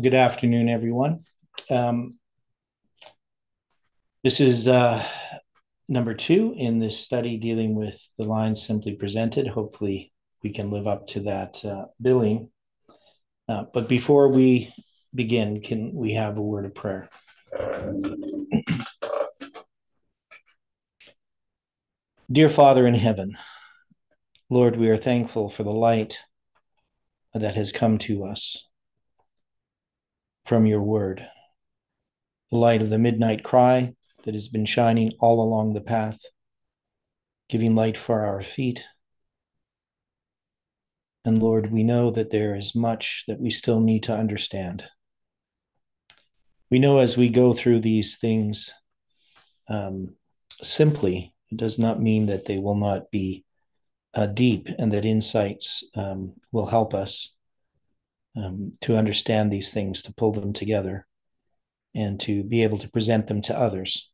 Good afternoon, everyone. Um, this is uh, number two in this study dealing with the lines simply presented. Hopefully, we can live up to that uh, billing. Uh, but before we begin, can we have a word of prayer? Dear Father in heaven, Lord, we are thankful for the light that has come to us from your word, the light of the midnight cry that has been shining all along the path, giving light for our feet. And Lord, we know that there is much that we still need to understand. We know as we go through these things um, simply, it does not mean that they will not be uh, deep and that insights um, will help us um, to understand these things, to pull them together, and to be able to present them to others.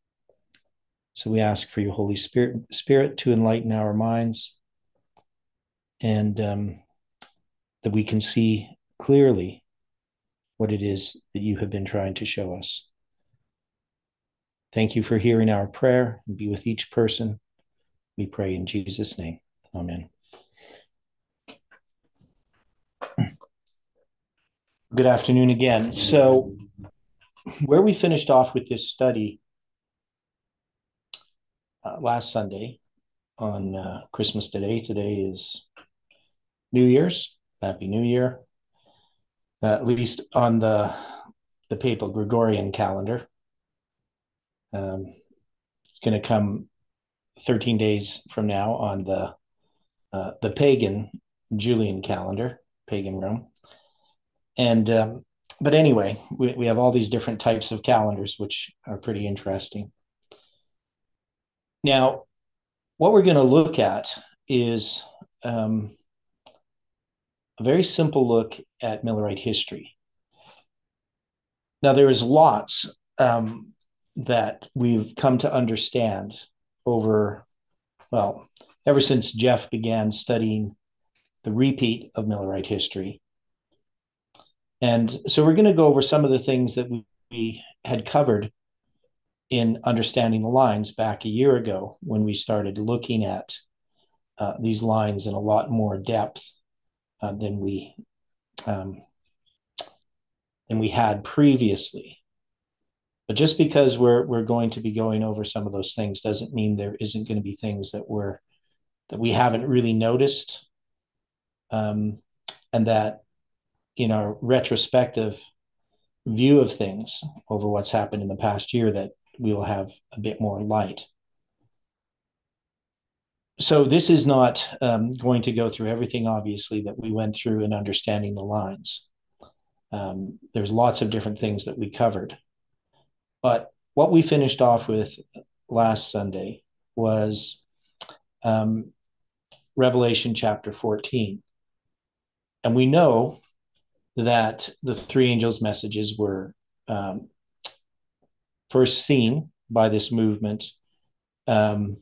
So we ask for your Holy Spirit, Spirit to enlighten our minds, and um, that we can see clearly what it is that you have been trying to show us. Thank you for hearing our prayer and be with each person. We pray in Jesus' name. Amen. Good afternoon again. So, where we finished off with this study uh, last Sunday on uh, Christmas today, today is New Year's. Happy New Year. Uh, at least on the the papal Gregorian calendar. Um, it's going to come 13 days from now on the uh, the pagan Julian calendar, pagan Rome. And um, but anyway, we, we have all these different types of calendars, which are pretty interesting. Now, what we're going to look at is um, a very simple look at Millerite history. Now, there is lots um, that we've come to understand over, well, ever since Jeff began studying the repeat of Millerite history. And so we're going to go over some of the things that we, we had covered in understanding the lines back a year ago when we started looking at uh, these lines in a lot more depth uh, than we um, than we had previously. But just because we're we're going to be going over some of those things doesn't mean there isn't going to be things that we're that we haven't really noticed, um, and that in our retrospective view of things over what's happened in the past year that we will have a bit more light. So this is not um, going to go through everything, obviously, that we went through in understanding the lines. Um, there's lots of different things that we covered. But what we finished off with last Sunday was um, Revelation chapter 14. And we know that the three angels' messages were um, first seen by this movement, um,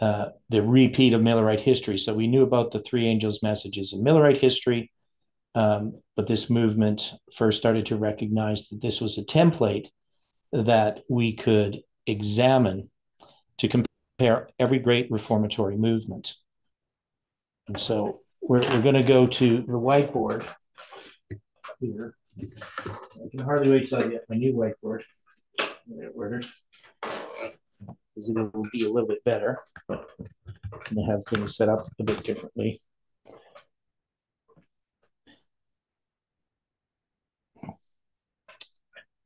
uh, the repeat of Millerite history. So we knew about the three angels' messages in Millerite history, um, but this movement first started to recognize that this was a template that we could examine to compare every great reformatory movement. And so we're, we're going to go to the whiteboard here. I can hardly wait till I get my new whiteboard ordered. Because it will be a little bit better. And have things set up a bit differently.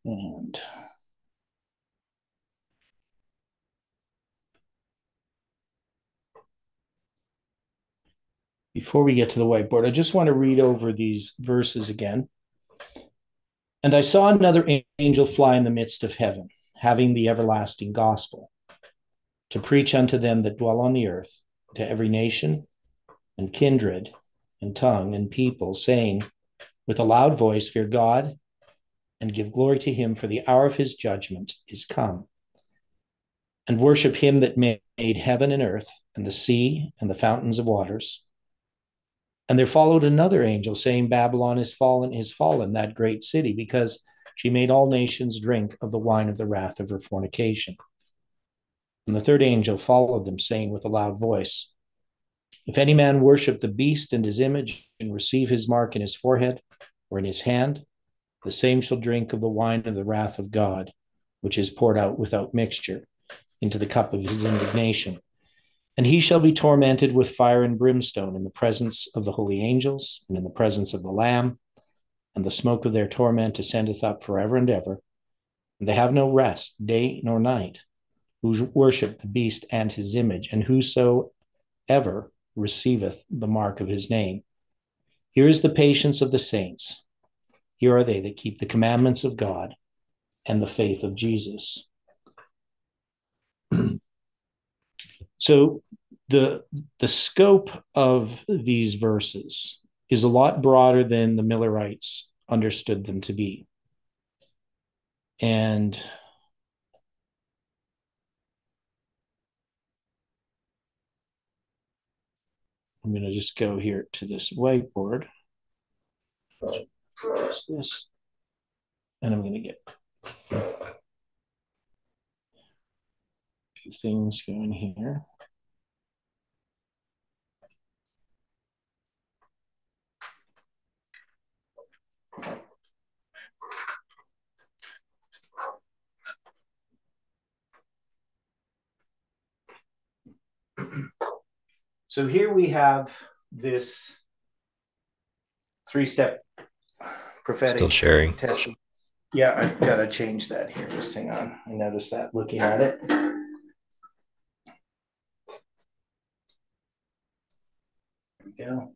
And before we get to the whiteboard, I just want to read over these verses again. And I saw another angel fly in the midst of heaven, having the everlasting gospel, to preach unto them that dwell on the earth, to every nation and kindred and tongue and people, saying with a loud voice, Fear God and give glory to him, for the hour of his judgment is come. And worship him that made heaven and earth and the sea and the fountains of waters And there followed another angel saying, Babylon is fallen, is fallen, that great city, because she made all nations drink of the wine of the wrath of her fornication. And the third angel followed them, saying with a loud voice, If any man worship the beast and his image, and receive his mark in his forehead or in his hand, the same shall drink of the wine of the wrath of God, which is poured out without mixture into the cup of his indignation and he shall be tormented with fire and brimstone in the presence of the holy angels and in the presence of the Lamb. And the smoke of their torment ascendeth up forever and ever. And they have no rest, day nor night, who worship the beast and his image, and whosoever receiveth the mark of his name. Here is the patience of the saints. Here are they that keep the commandments of God and the faith of Jesus. So the the scope of these verses is a lot broader than the Millerites understood them to be. And I'm going to just go here to this whiteboard. Press this, and I'm going to get a few things going here. So here we have this three-step prophetic Still sharing. testing. Yeah, I've got to change that here. Just hang on. I noticed that looking at it. Go.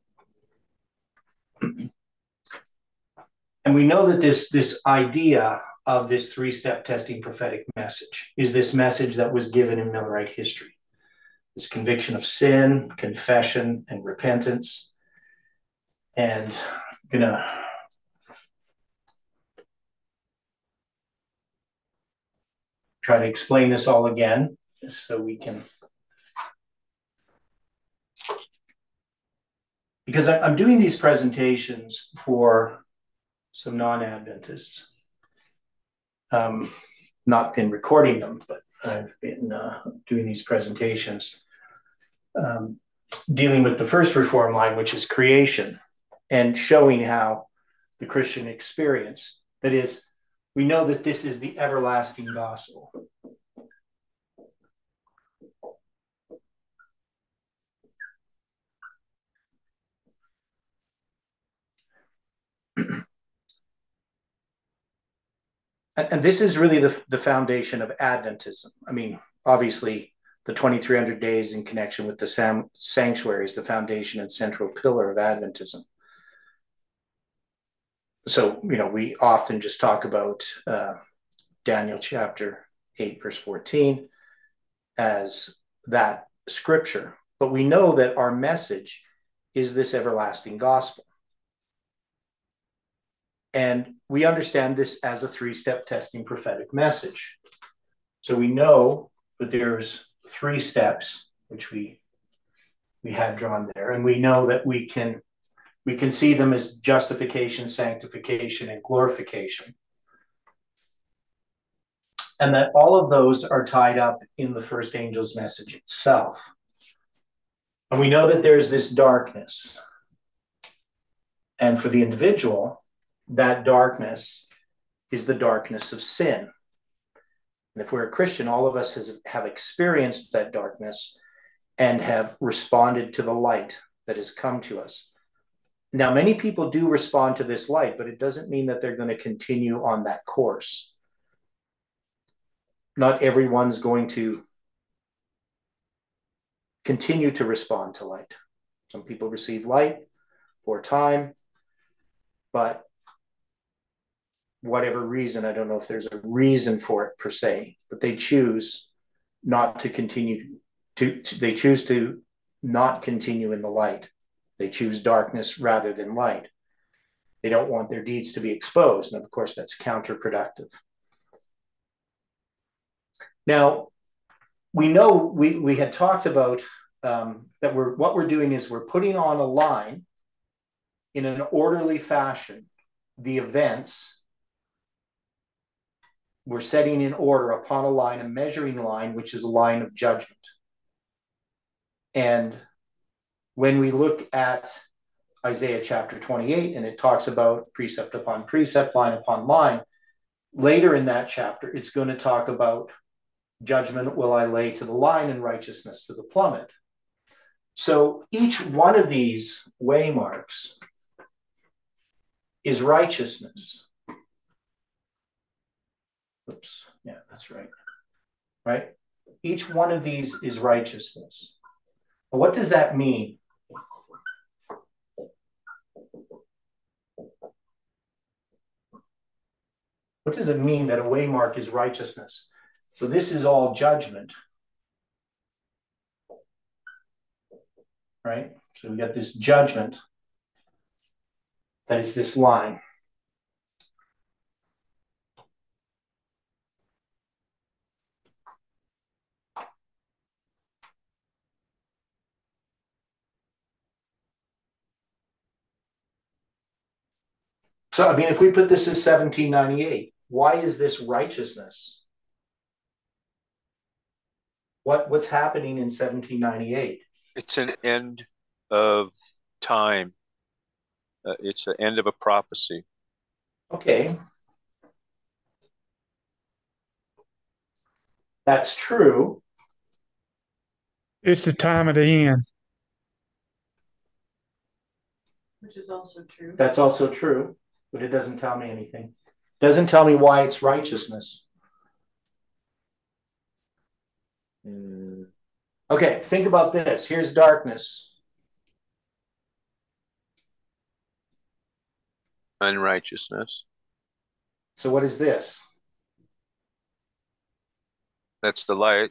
And we know that this this idea of this three-step testing prophetic message is this message that was given in Millerite history this conviction of sin, confession, and repentance. And I'm going to try to explain this all again, so we can. Because I'm doing these presentations for some non Adventists. Um, not been recording them, but I've been uh, doing these presentations um, dealing with the first reform line, which is creation, and showing how the Christian experience, that is, we know that this is the everlasting gospel. And this is really the, the foundation of Adventism. I mean, obviously, the 2300 days in connection with the sam- sanctuary is the foundation and central pillar of Adventism. So, you know, we often just talk about uh, Daniel chapter 8, verse 14 as that scripture, but we know that our message is this everlasting gospel. And we understand this as a three step testing prophetic message. So we know that there's three steps, which we we had drawn there, and we know that we can we can see them as justification, sanctification, and glorification. And that all of those are tied up in the first angel's message itself. And we know that there's this darkness. And for the individual, that darkness is the darkness of sin. And if we're a Christian, all of us has, have experienced that darkness and have responded to the light that has come to us. Now, many people do respond to this light, but it doesn't mean that they're going to continue on that course. Not everyone's going to continue to respond to light. Some people receive light for a time, but whatever reason, I don't know if there's a reason for it per se, but they choose not to continue to, to, they choose to not continue in the light. They choose darkness rather than light. They don't want their deeds to be exposed. And of course, that's counterproductive. Now, we know we, we had talked about um, that we're what we're doing is we're putting on a line in an orderly fashion the events. We're setting in order upon a line, a measuring line, which is a line of judgment. And when we look at Isaiah chapter 28, and it talks about precept upon precept, line upon line, later in that chapter, it's going to talk about judgment will I lay to the line and righteousness to the plummet. So each one of these waymarks is righteousness. Oops, yeah, that's right. Right? Each one of these is righteousness. What does that mean? What does it mean that a waymark is righteousness? So this is all judgment. Right? So we got this judgment that is this line. So, I mean, if we put this as 1798, why is this righteousness? What, what's happening in 1798? It's an end of time. Uh, it's the end of a prophecy. Okay. That's true. It's the time of the end. Which is also true. That's also true but it doesn't tell me anything. Doesn't tell me why it's righteousness. Hmm. Okay, think about this. Here's darkness. Unrighteousness. So what is this? That's the light.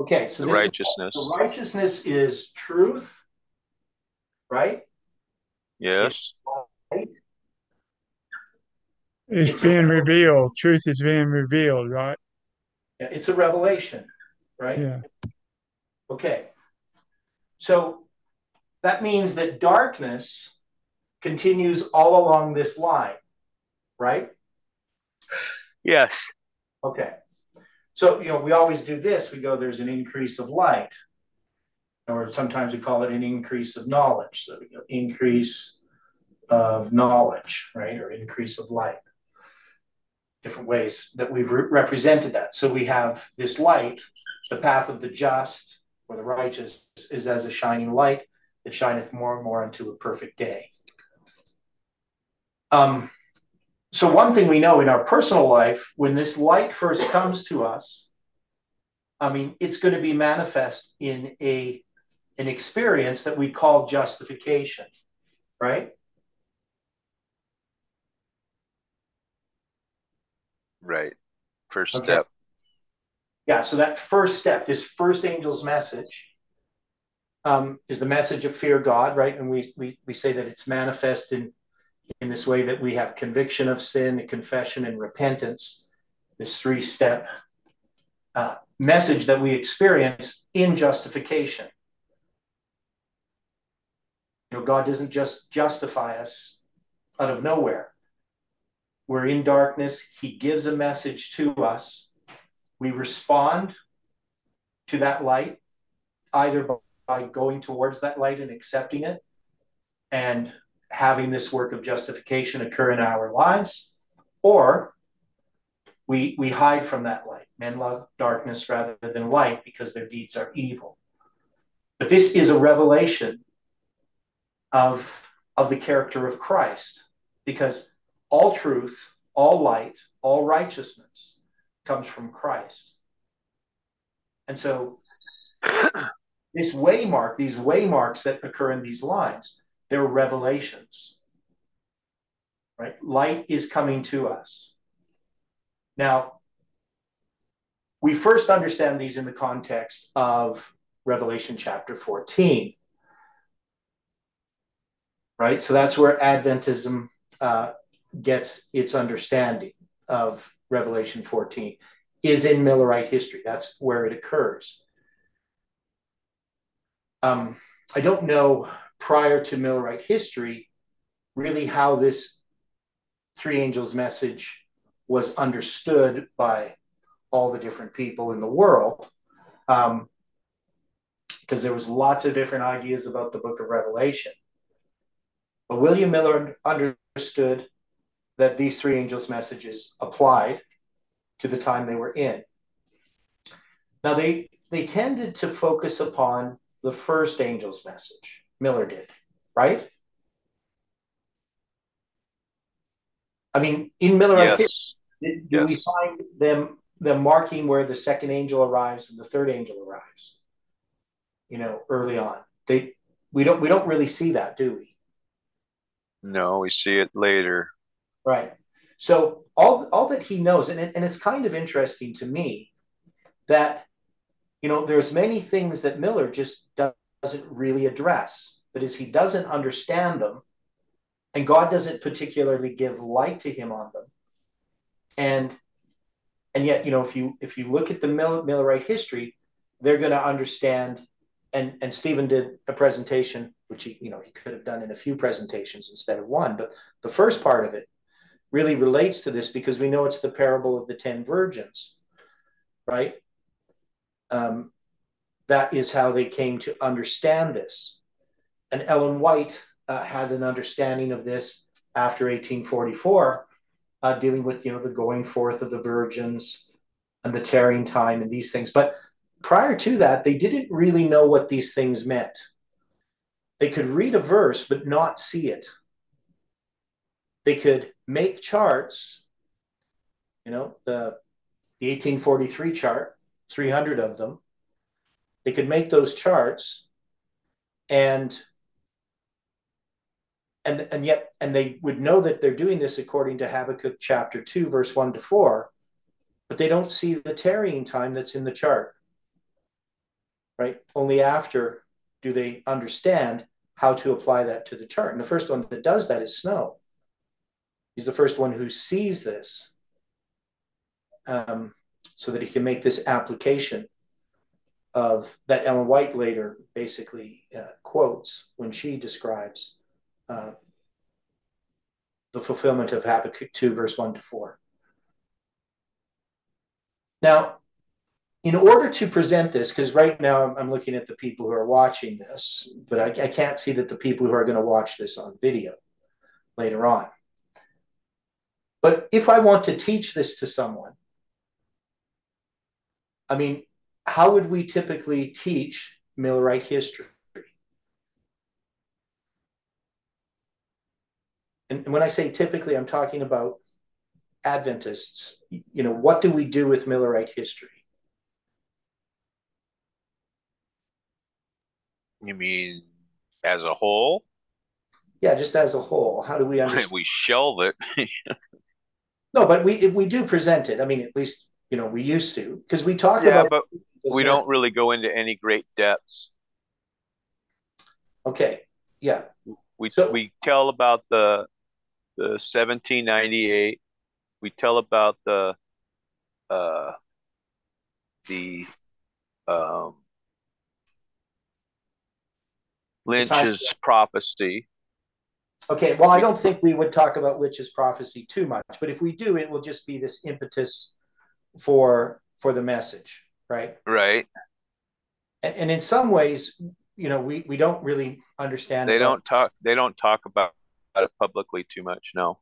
Okay, so righteousness. Is, so righteousness is truth, right? Yes. Right? It's, it's being revealed. Truth is being revealed, right? It's a revelation, right? Yeah. Okay. So that means that darkness continues all along this line, right? Yes. Okay. So, you know, we always do this. We go, there's an increase of light, or sometimes we call it an increase of knowledge. So, we go, increase of knowledge, right? Or increase of light different ways that we've re- represented that. So we have this light, the path of the just or the righteous is as a shining light that shineth more and more unto a perfect day. Um, so one thing we know in our personal life, when this light first comes to us, I mean, it's going to be manifest in a an experience that we call justification, right? Right. First okay. step. Yeah. So that first step, this first angel's message, um, is the message of fear God, right? And we we we say that it's manifest in in this way that we have conviction of sin, confession, and repentance. This three step uh, message that we experience in justification. You know, God doesn't just justify us out of nowhere. We're in darkness. He gives a message to us. We respond to that light, either by going towards that light and accepting it and having this work of justification occur in our lives, or we, we hide from that light. Men love darkness rather than light because their deeds are evil. But this is a revelation of, of the character of Christ because all truth, all light, all righteousness comes from Christ. And so this waymark, these waymarks that occur in these lines, they're revelations. Right? Light is coming to us. Now, we first understand these in the context of Revelation chapter 14. Right? So that's where Adventism uh, gets its understanding of Revelation 14 is in Millerite history. That's where it occurs. Um, I don't know prior to Millerite history really how this three angels message was understood by all the different people in the world. Um, because there was lots of different ideas about the book of Revelation. But William Miller understood that these three angels' messages applied to the time they were in. Now they they tended to focus upon the first angel's message. Miller did, right? I mean, in Miller, yes. do yes. we find them them marking where the second angel arrives and the third angel arrives? You know, early on, they we don't we don't really see that, do we? No, we see it later. Right. So all all that he knows, and and it's kind of interesting to me that you know there's many things that Miller just doesn't really address, but as he doesn't understand them, and God doesn't particularly give light to him on them, and and yet you know if you if you look at the Millerite history, they're going to understand. And and Stephen did a presentation, which he you know he could have done in a few presentations instead of one, but the first part of it really relates to this because we know it's the parable of the 10 virgins, right? Um, that is how they came to understand this. And Ellen White uh, had an understanding of this after 1844, uh, dealing with you know the going forth of the virgins and the tarrying time and these things. But prior to that, they didn't really know what these things meant. They could read a verse but not see it. They could make charts, you know, the, the 1843 chart, 300 of them. They could make those charts and and and yet and they would know that they're doing this according to Habakkuk chapter 2 verse 1 to 4 but they don't see the tarrying time that's in the chart right? Only after do they understand how to apply that to the chart. And the first one that does that is Snow He's the first one who sees this um, so that he can make this application of that Ellen White later basically uh, quotes when she describes uh, the fulfillment of Habakkuk 2, verse 1 to 4. Now, in order to present this, because right now I'm looking at the people who are watching this, but I, I can't see that the people who are going to watch this on video later on. But if I want to teach this to someone, I mean, how would we typically teach Millerite history? And when I say typically, I'm talking about Adventists. You know, what do we do with Millerite history? You mean as a whole? Yeah, just as a whole. How do we understand? We shelve it. No, but we we do present it. I mean, at least you know we used to because we talk yeah, about. but we don't really go into any great depths. Okay. Yeah. We so, we tell about the the 1798. We tell about the uh the um Litch's prophecy. Okay, well, I don't think we would talk about Litch's prophecy too much, but if we do, it will just be this impetus for for the message, right? Right. And, and in some ways, you know, we we don't really understand. They about, don't talk. They don't talk about about it publicly too much. No.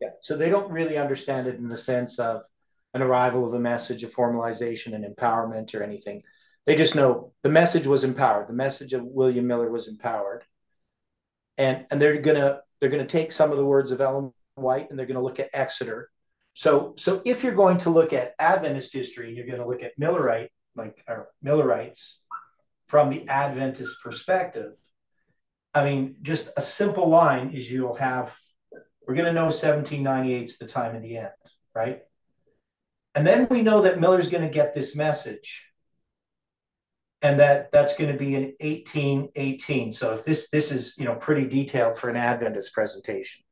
Yeah. So they don't really understand it in the sense of an arrival of a message, a formalization and empowerment or anything. They just know the message was empowered. The message of William Miller was empowered. And, and they're gonna they're going to take some of the words of Ellen White and they're going to look at Exeter. So, so if you're going to look at Adventist history, and you're going to look at Millerite, like or Millerites, from the Adventist perspective. I mean, just a simple line is you'll have, we're going to know 1798 is the time of the end, right? And then we know that Miller's going to get this message and that that's going to be in 1818. So if this this is you know pretty detailed for an Adventist presentation,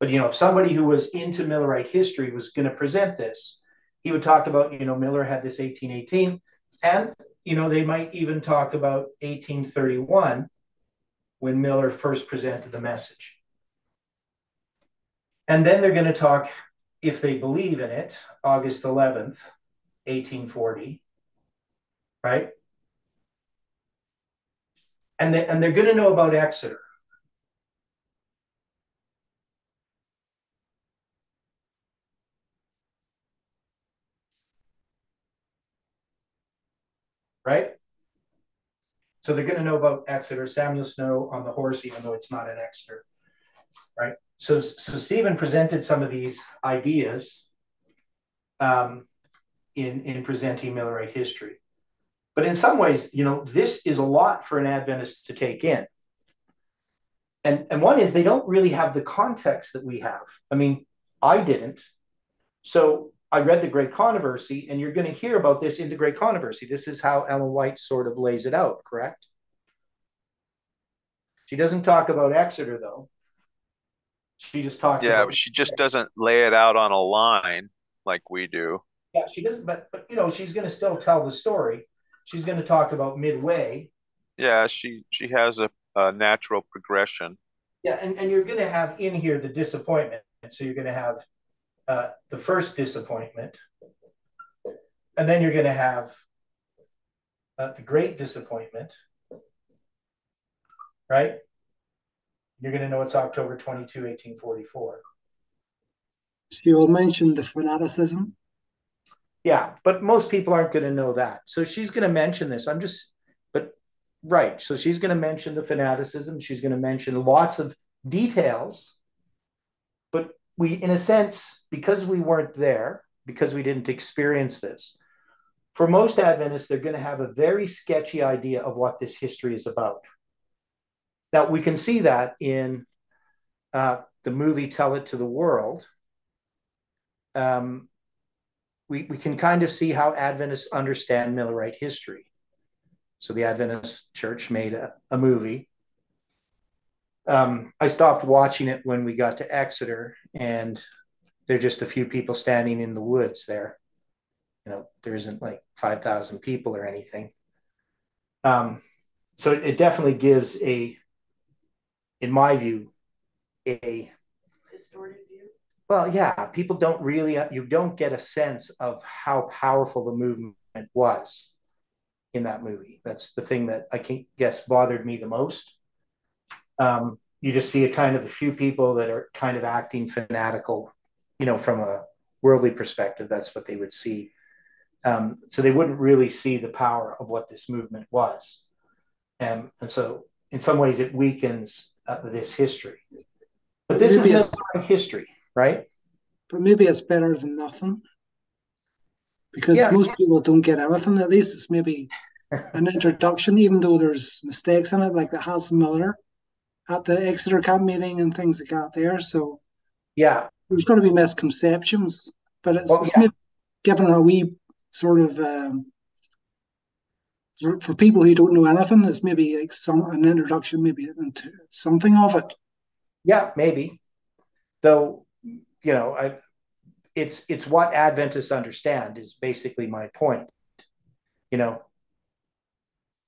but you know if somebody who was into Millerite history was going to present this, he would talk about you know Miller had this 1818, and you know they might even talk about 1831 when Miller first presented the message. And then they're going to talk, if they believe in it, August 11th, 1840, right? And, they, and they're going to know about Exeter. Right? So they're going to know about Exeter, Samuel Snow on the horse, even though it's not an Exeter, right? So, so Stephen presented some of these ideas um, in, in presenting Millerite history. But in some ways, you know, this is a lot for an Adventist to take in. And, and one is they don't really have the context that we have. I mean, I didn't. So I read the Great Controversy, and you're going to hear about this in the Great Controversy. This is how Ellen White sort of lays it out, correct? She doesn't talk about Exeter, though. She just talks. Yeah, but she just doesn't lay it out on a line like we do. Yeah, she doesn't. But but you know, she's going to still tell the story. She's going to talk about midway. Yeah, she she has a, a natural progression. Yeah, and, and you're going to have in here the disappointment. So you're going to have uh, the first disappointment, and then you're going to have uh, the great disappointment, right? You're going to know it's October 22, 1844. So you'll mention the fanaticism. Yeah, but most people aren't going to know that. So she's going to mention this. I'm just, but right. So she's going to mention the fanaticism. She's going to mention lots of details. But we, in a sense, because we weren't there, because we didn't experience this, for most Adventists, they're going to have a very sketchy idea of what this history is about. Now, we can see that in uh, the movie Tell It to the World. Um, we, we can kind of see how Adventists understand Millerite history. So the Adventist Church made a, a movie. Um, I stopped watching it when we got to Exeter, and there are just a few people standing in the woods there. You know, there isn't like 5,000 people or anything. Um, so it, it definitely gives a, in my view, a Distorted. Well, yeah, people don't really, you don't get a sense of how powerful the movement was in that movie. That's the thing that I can guess bothered me the most. Um, you just see a kind of a few people that are kind of acting fanatical, you know, from a worldly perspective. That's what they would see. Um, so they wouldn't really see the power of what this movement was. Um, and so, in some ways, it weakens uh, this history. But this is not history, right? But maybe it's better than nothing. Because Yeah. most people don't get everything. At least it's maybe an introduction, even though there's mistakes in it, like the Hans Miller at the Exeter camp meeting and things that got there. So Yeah, there's going to be misconceptions, but it's, it's yeah. maybe given a wee sort of um, for, for people who don't know anything, it's maybe like some an introduction, maybe into something of it. Yeah, maybe. Though, you know, I, it's it's what Adventists understand is basically my point. You know,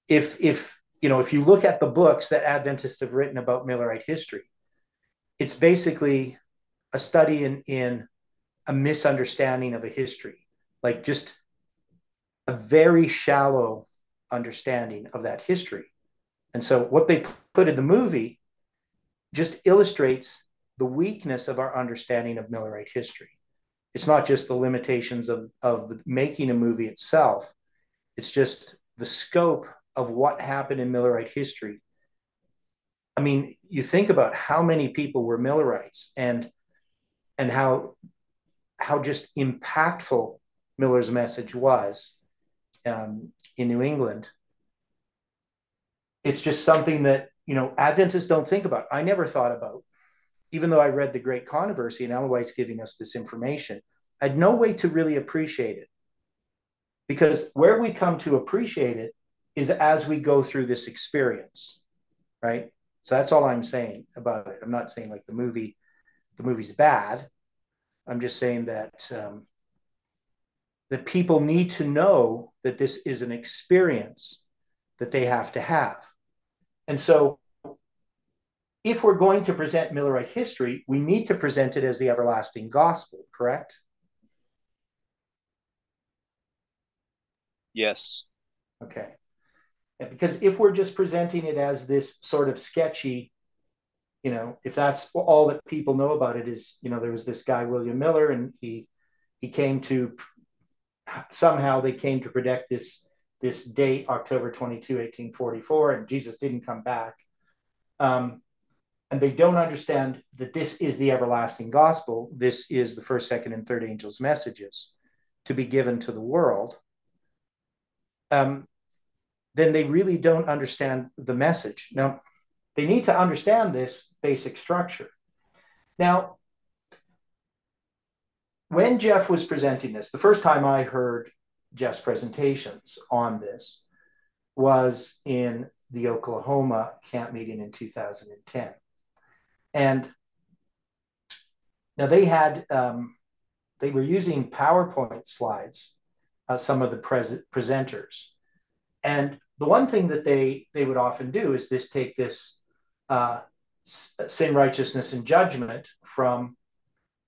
if if you know if you look at the books that Adventists have written about Millerite history, it's basically a study in in a misunderstanding of a history, like just a very shallow understanding of that history. And so, what they put in the movie just illustrates the weakness of our understanding of Millerite history. It's not just the limitations of, of making a movie itself, it's just the scope of what happened in Millerite history. I mean, you think about how many people were Millerites and and how how just impactful Miller's message was um, in New England. It's just something that you know Adventists don't think about. I never thought about, even though I read the Great Controversy and Ellen White's giving us this information. I had no way to really appreciate it because where we come to appreciate it is as we go through this experience, right? So that's all I'm saying about it. I'm not saying like the movie, the movie's bad. I'm just saying that um, that people need to know that this is an experience that they have to have. And so if we're going to present Millerite history, we need to present it as the everlasting gospel, correct? Yes. Okay. Because if we're just presenting it as this sort of sketchy, you know, if that's all that people know about it is, you know, there was this guy William Miller, and he he came to somehow they came to predict this this date, October 22, 1844, and Jesus didn't come back. Um, and they don't understand that this is the everlasting gospel. This is the first, second, and third angels' messages to be given to the world. Um, then they really don't understand the message. Now, they need to understand this basic structure. Now, when Jeff was presenting this, the first time I heard Jeff's presentations on this was in the Oklahoma camp meeting in 2010. And now they had, um, they were using PowerPoint slides, uh, some of the pres- presenters. And the one thing that they, they would often do is this take this uh, sin, righteousness, and judgment from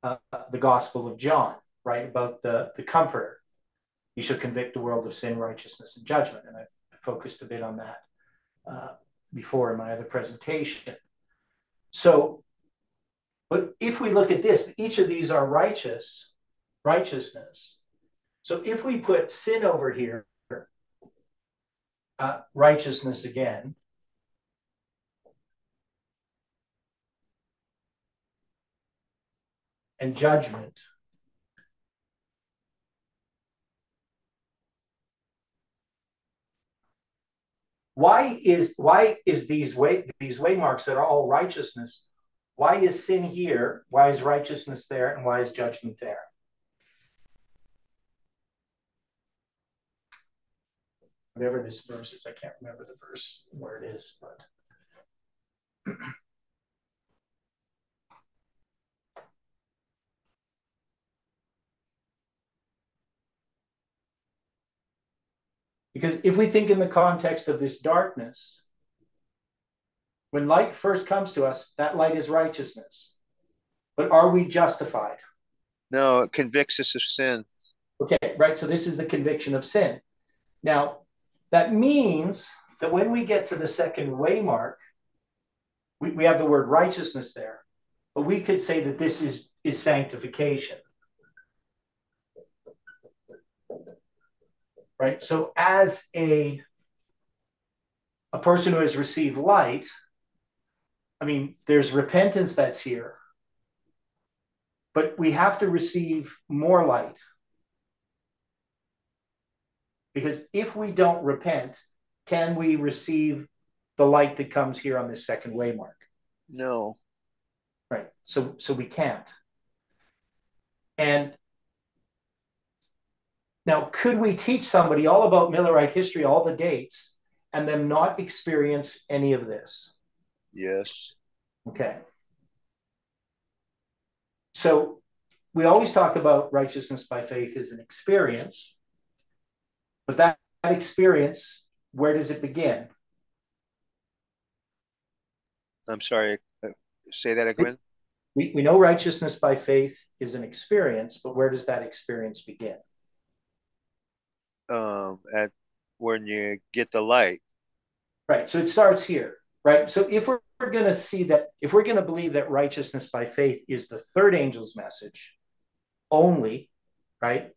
uh, the Gospel of John, right? About the, the Comforter. He shall convict the world of sin, righteousness, and judgment. And I focused a bit on that uh, before in my other presentation. So, but if we look at this, each of these are righteous, righteousness. So if we put sin over here, uh, righteousness again, and judgment. Why is why is these way these waymarks that are all righteousness? Why is sin here? Why is righteousness there? And why is judgment there? Whatever this verse is, I can't remember the verse where it is, but Because if we think in the context of this darkness, when light first comes to us, that light is righteousness. But are we justified? No, it convicts us of sin. Okay, right. So this is the conviction of sin. Now, that means that when we get to the second waymark, we, we have the word righteousness there, but we could say that this is, is sanctification. Right? So as a a person who has received light, I mean, there's repentance that's here, but we have to receive more light. Because if we don't repent, can we receive the light that comes here on this second waymark? No. Right. So so we can't. And now, could we teach somebody all about Millerite history, all the dates, and them not experience any of this? Yes. Okay. So we always talk about righteousness by faith as an experience, but that, that experience, where does it begin? I'm sorry. uh, Say that again. We, we know righteousness by faith is an experience, but where does that experience begin? Um, at when you get the light. Right. So it starts here, right? So if we're, we're going to see that, if we're going to believe that righteousness by faith is the third angel's message only, right?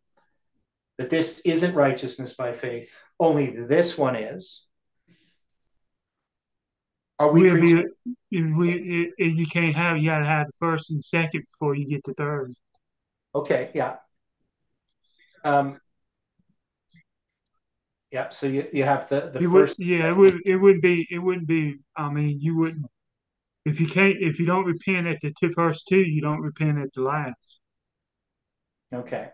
That this isn't righteousness by faith, only this one is. Are we We'll preaching? be, if we, if, if you can't have, you gotta have the first and second before you get the third. Okay, yeah. Um, yeah, so you, you have the, the It would, first, yeah, it would, it wouldn't be, it wouldn't be, I mean, you wouldn't, if you can't, if you don't repent at the two, first two, you don't repent at the last. okay.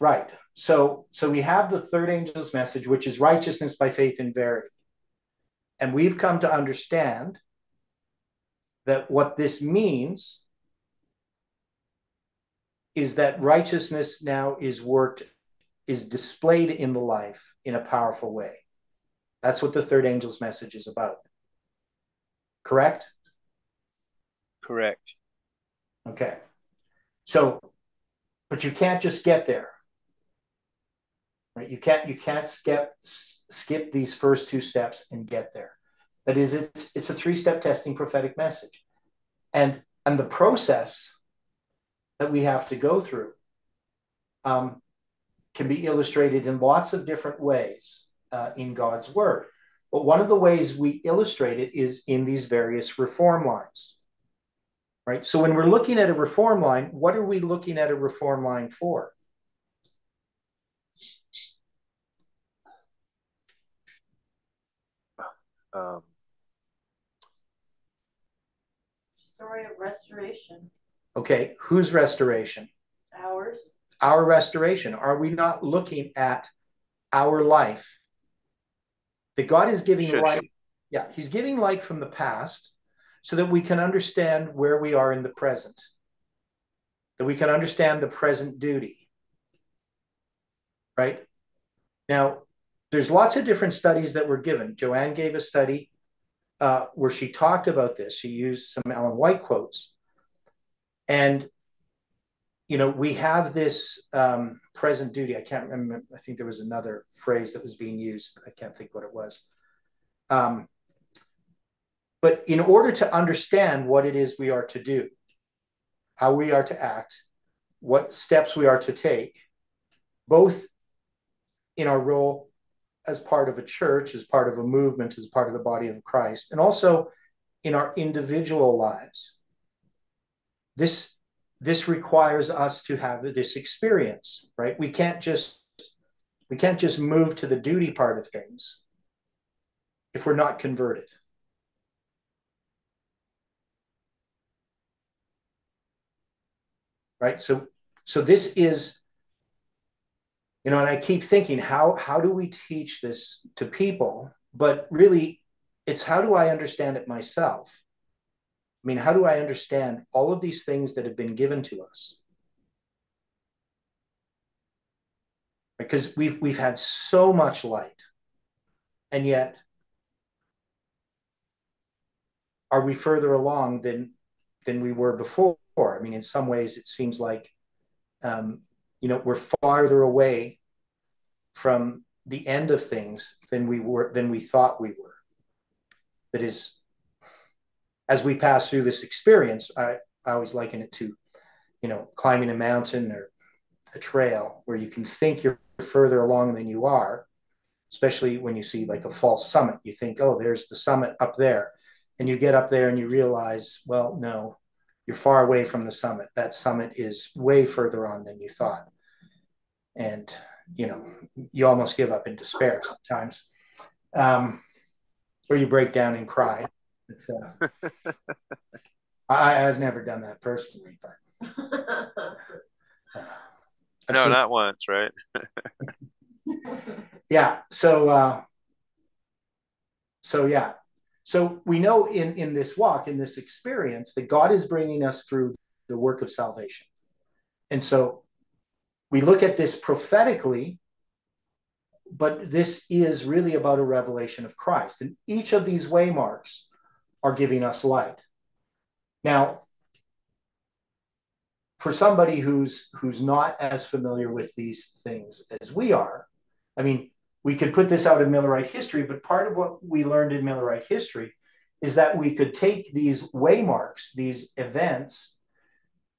Right. So so we have the third angel's message, which is righteousness by faith and verity. And we've come to understand that what this means is that righteousness now is worked is displayed in the life in a powerful way. That's what the third angel's message is about. Correct? Correct. Okay. So, but you can't just get there. Right? You can't you can't skip skip these first two steps and get there. That is, it's it's a three-step testing prophetic message. And and the process that we have to go through um, can be illustrated in lots of different ways uh, in God's Word. But one of the ways we illustrate it is in these various reform lines. Right? So when we're looking at a reform line, what are we looking at a reform line for? Um, Story of restoration, Okay, whose restoration? ours. Our restoration. Are we not looking at our life? That God is giving Should- light. Yeah, He's giving light from the past so that we can understand where we are in the present, that we can understand the present duty. Right? Now, there's lots of different studies that were given. Joanne gave a study uh, where she talked about this. She used some Ellen White quotes. And, you know, we have this um, present duty. I can't remember. I think there was another phrase that was being used. I can't think what it was. Um, but in order to understand what it is we are to do, how we are to act, what steps we are to take, both in our role as part of a church, as part of a movement, as part of the body of Christ, and also in our individual lives. This this requires us to have this experience, right? We can't just we can't just move to the duty part of things if we're not converted. Right? So so this is you know and i keep thinking how how do we teach this to people but really it's how do i understand it myself i mean how do i understand all of these things that have been given to us? Because we've we've had so much light and yet are we further along than than we were before? I mean in some ways it seems like um, you know we're farther away from the end of things than we were than we thought we were. That is as we pass through this experience i i always liken it to you know climbing a mountain or a trail where you can think you're further along than you are especially when you see like a false summit you think oh there's the summit up there and you get up there and you realize well no you're far away from the summit. That summit is way further on than you thought. And, you know, you almost give up in despair sometimes. Um, or you break down and cry. I, I've never done that personally, but. Uh, no, seen, not once, right? yeah. So, uh, so yeah, so we know in, in this walk, in this experience, that God is bringing us through the work of salvation. And so we look at this prophetically, but this is really about a revelation of Christ. And each of these waymarks are giving us light. Now, for somebody who's who's not as familiar with these things as we are, I mean, we could put this out in Millerite history, but part of what we learned in Millerite history is that we could take these waymarks, these events,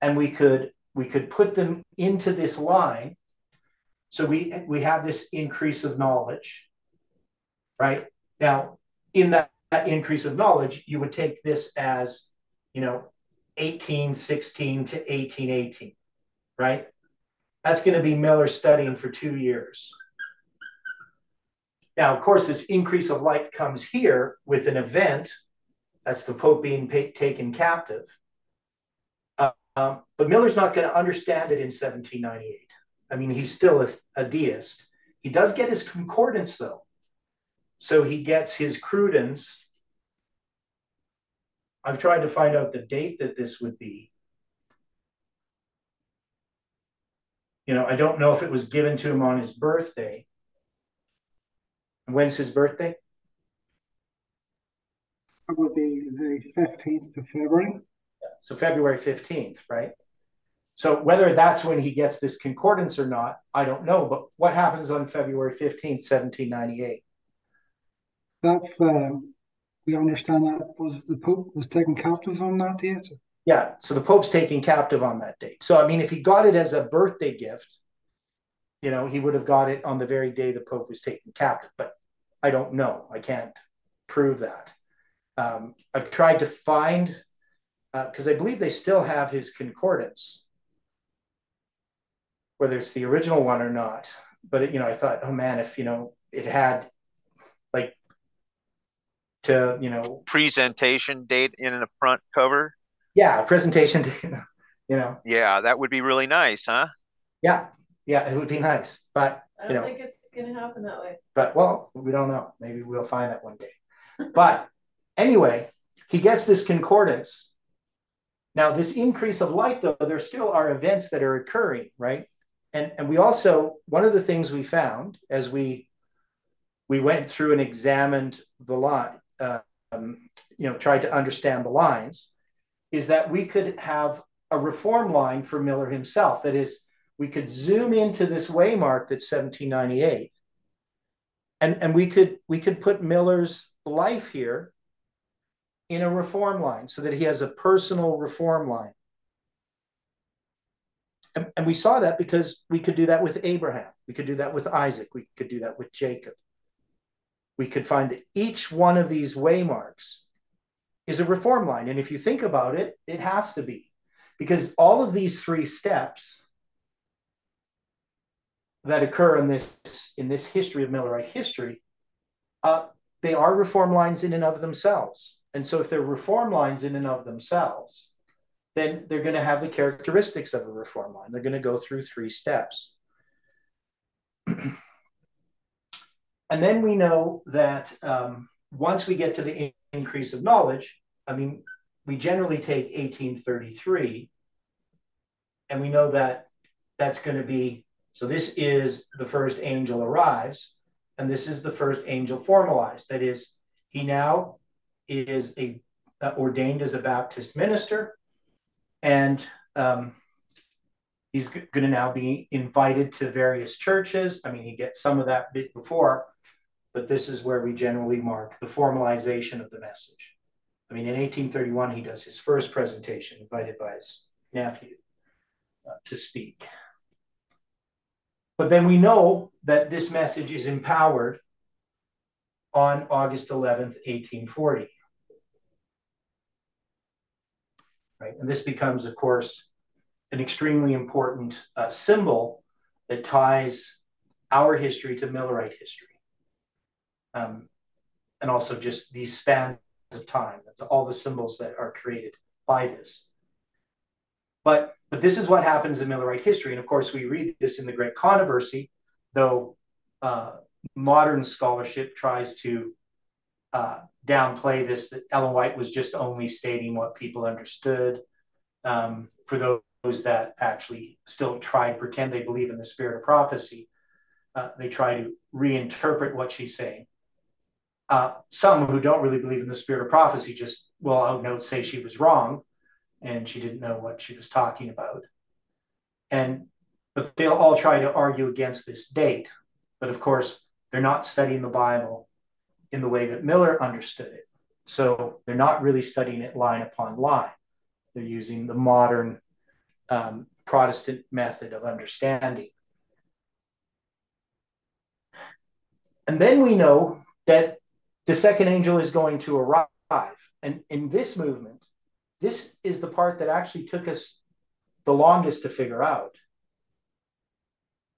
and we could we could put them into this line. So we we have this increase of knowledge, right? Now, in that, that increase of knowledge, you would take this as, you know, 1816 to 1818, right? That's going to be Miller studying for two years. Now, of course, this increase of light comes here with an event. That's the Pope being taken captive. Uh, um, but Miller's not going to understand it in 1798. I mean, he's still a, a deist. He does get his concordance, though. So he gets his Cruden's. I've tried to find out the date that this would be. you know, I don't know if it was given to him on his birthday. When's his birthday? That would be the fifteenth of February. So February 15th, right? So whether that's when he gets this concordance or not, I don't know. But what happens on February 15th, 1798? That's um, we understand that was the Pope was taken captive on that date. Yeah, so the Pope's taken captive on that date. So I mean, if he got it as a birthday gift, you know, he would have got it on the very day the Pope was taken captive. But I don't know. I can't prove that. Um, I've tried to find because uh, I believe they still have his concordance, whether it's the original one or not. But you know, I thought, oh man, if you know it had to you know presentation date in the front cover. Yeah, presentation date. You know. Yeah, that would be really nice, huh? Yeah, yeah, it would be nice, but I don't know, think it's gonna happen that way. but well, we don't know. Maybe we'll find that one day. But anyway, he gets this concordance. Now, this increase of light, though, there still are events that are occurring, right? And and we also one of the things we found as we we went through and examined the line, um, you know, tried to understand the lines, is that we could have a reform line for Miller himself. That is, we could zoom into this waymark that's 1798, and and we could we could put Miller's life here in a reform line so that he has a personal reform line. And, and we saw that because we could do that with Abraham, we could do that with Isaac, we could do that with Jacob. We could find that each one of these waymarks is a reform line. And if you think about it, it has to be because all of these three steps that occur in this in this history of Millerite history, uh, they are reform lines in and of themselves. And so, if they're reform lines in and of themselves, then they're going to have the characteristics of a reform line. They're going to go through three steps. and then we know that um, once we get to the increase of knowledge, I mean, we generally take 1833, and we know that that's going to be so. This is the first angel arrives, and this is the first angel formalized. That is, he now is a uh, ordained as a Baptist minister, and um, he's going to now be invited to various churches. I mean, he gets some of that bit before, but this is where we generally mark the formalization of the message. I mean, in 1831, he does his first presentation, invited by his nephew uh, to speak. But then we know that this message is empowered on August 11th, 1840. Right? And this becomes, of course, an extremely important uh, symbol that ties our history to Millerite history. Um, and also just these spans of time. That's all the symbols that are created by this. But but this is what happens in Millerite history, and of course we read this in the Great Controversy, though uh, modern scholarship tries to uh, downplay this. That Ellen White was just only stating what people understood. Um, for those that actually still try and pretend they believe in the spirit of prophecy, uh, they try to reinterpret what she's saying. Uh, some who don't really believe in the spirit of prophecy just will out note say she was wrong and she didn't know what she was talking about. And but they'll all try to argue against this date. But of course, they're not studying the Bible in the way that Miller understood it. So they're not really studying it line upon line. They're using the modern um, Protestant method of understanding. And then we know that the second angel is going to arrive. And in this movement, this is the part that actually took us the longest to figure out.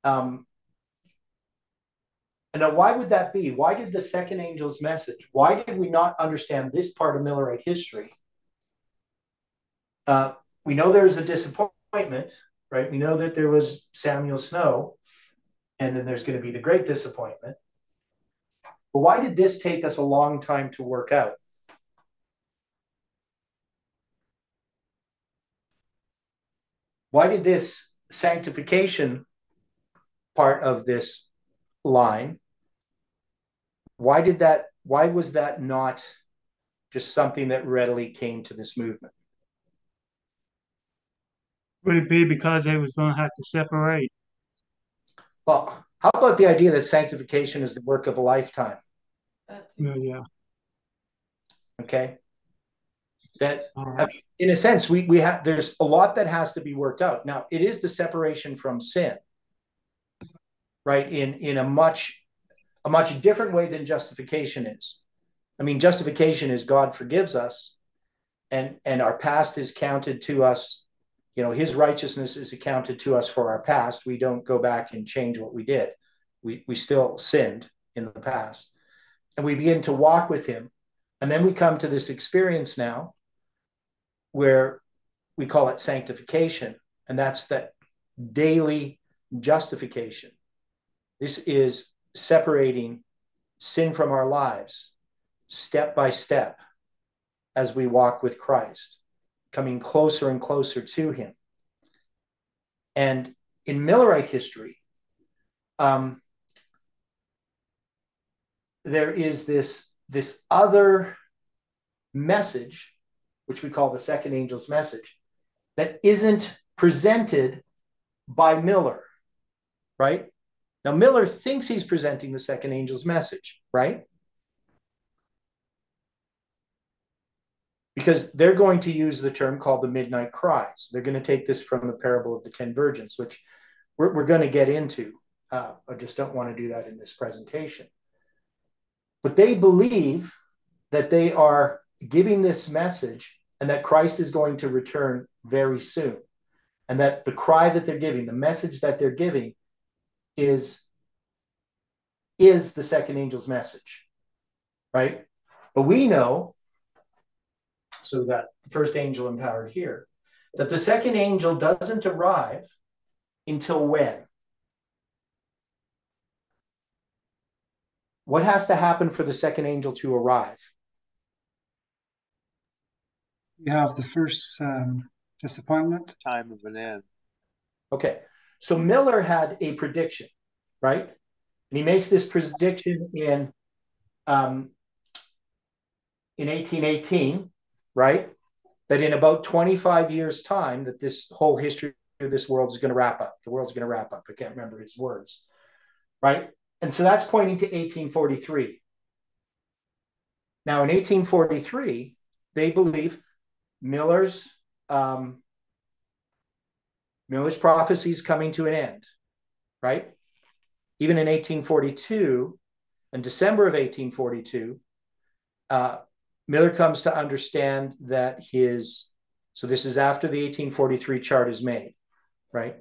Um, and now, why would that be? Why did the second angel's message? Why did we not understand this part of Millerite history? Uh, we know there's a disappointment, right? We know that there was Samuel Snow, and then there's going to be the great disappointment. But why did this take us a long time to work out? Why did this sanctification part of this line. Why did that? Why was that not just something that readily came to this movement? Would it be because they was going to have to separate? Well, how about the idea that sanctification is the work of a lifetime? That Yeah, oh, yeah. Okay. That All I mean, in a sense, we we have there's a lot that has to be worked out. Now, it is the separation from sin, right? In in a much a much different way than justification is. I mean, justification is God forgives us, and and our past is counted to us. You know, His righteousness is accounted to us for our past. We don't go back and change what we did. We we still sinned in the past, and we begin to walk with Him, and then we come to this experience now where we call it sanctification, and that's that daily justification. This is separating sin from our lives step by step as we walk with Christ, coming closer and closer to Him. And in Millerite history, um, there is this, this other message which we call the second angel's message, that isn't presented by Miller, right? Now, Miller thinks he's presenting the second angel's message, right? Because they're going to use the term called the midnight cries. They're going to take this from the parable of the ten virgins, which we're, we're going to get into. Uh, I just don't want to do that in this presentation. But they believe that they are giving this message and that Christ is going to return very soon. And that the cry that they're giving, the message that they're giving, is, is the second angel's message. Right? But we know, so we've got the first angel empowered here, that the second angel doesn't arrive until when? What has to happen for the second angel to arrive? You have the first um, disappointment. Time of an end. Okay. So Miller had a prediction, right? And he makes this prediction in um, in 1818, right? That in about 25 years' time, that this whole history of this world is going to wrap up. The world's going to wrap up. I can't remember his words, right? And so that's pointing to 1843. Now, in 1843, they believe Miller's um, Miller's prophecy is coming to an end, right? Even in 1842, in December of 1842, uh, Miller comes to understand that his, so this is after the 1843 chart is made, right?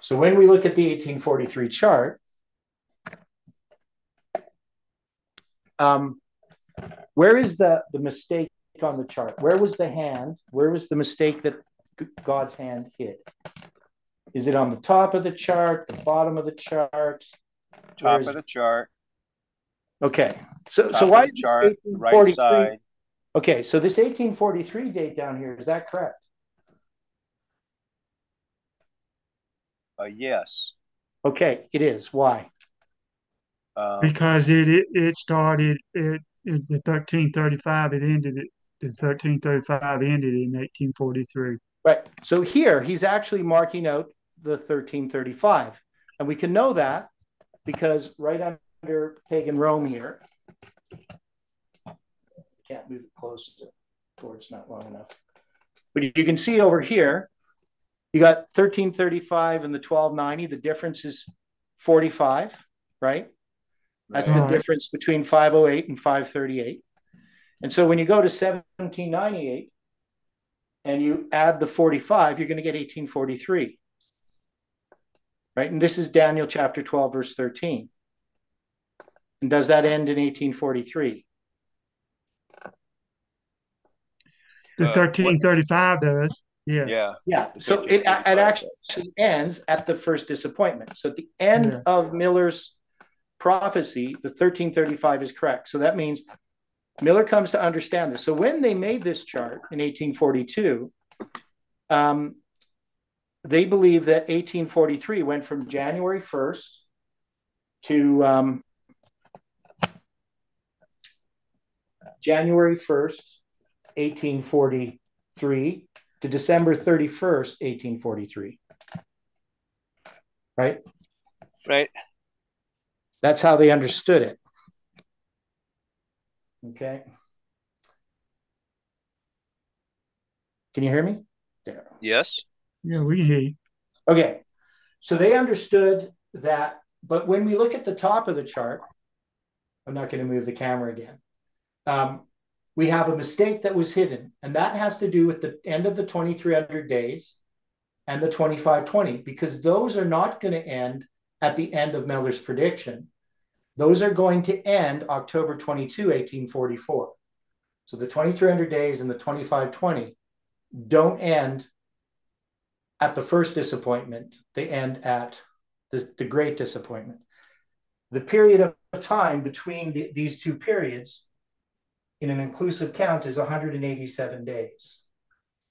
So when we look at the 1843 chart, um, where is the, the mistake on the chart? Where was the hand? Where was the mistake that God's hand hit? Is it on the top of the chart, the bottom of the chart? Top of the chart. Okay, so Top so why the is chart, right side. Okay, so this 1843 date down here is that correct? Uh, yes. Okay, it is. Why? Um, Because it it, it started it, it the thirteen thirty five. It ended it. The thirteen thirty five ended in eighteen forty three. Right. So here he's actually marking out the 1335, and we can know that because right under pagan Rome here, can't move it close to towards not long enough. But you can see over here, you got 1335 and the 1290. The difference is 45, right? That's the difference between 508 and 538. And so when you go to 1798 and you add the 45, you're going to get 1843. Right? And this is Daniel chapter 12, verse 13. And does that end in 1843? The Uh, thirteen thirty five does. Yeah. yeah. Yeah. So it, it actually ends at the first disappointment. So at the end Yeah. of Miller's prophecy, the 1335 is correct. So that means Miller comes to understand this. So when they made this chart in 1842, um, they believe that 1843 went from January 1st to um, January 1st, 1843 to December 31st, 1843. Right? Right. That's how they understood it. Okay. Can you hear me? There. Yes. Yeah, we can hear you. Okay. So they understood that, but when we look at the top of the chart, I'm not going to move the camera again. Um, we have a mistake that was hidden, and that has to do with the end of the 2300 days and the 2520, because those are not going to end at the end of Miller's prediction. Those are going to end October 22, 1844. So the 2300 days and the 2520 don't end at the first disappointment, they end at the, the great disappointment. The period of time between the, these two periods in an inclusive count is 187 days,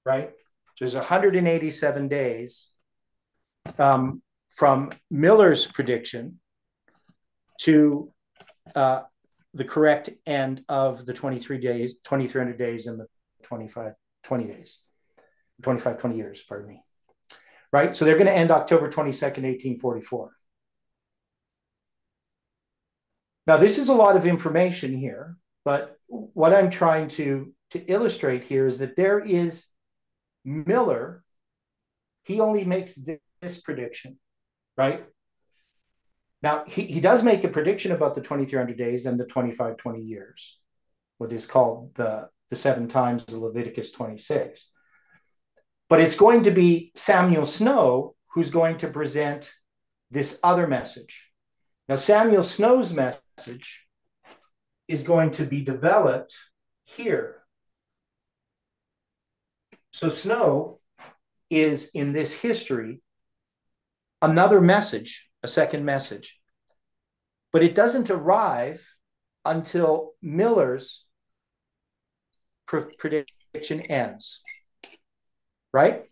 right? There's 187 days um, from Miller's prediction to uh, the correct end of the 23 days, 2300 days and the 25, 20 days, 25, 20 years, pardon me. Right? So they're going to end October 22nd, 1844. Now, this is a lot of information here, but what I'm trying to, to illustrate here is that there is Miller, he only makes this, this prediction, right? Now, he, he does make a prediction about the 2300 days and the 25, 20 years, what is called the, the seven times of Leviticus 26. But it's going to be Samuel Snow who's going to present this other message. Now, Samuel Snow's message is going to be developed here. So, Snow is in this history another message, a second message. But it doesn't arrive until Miller's prediction ends. Right?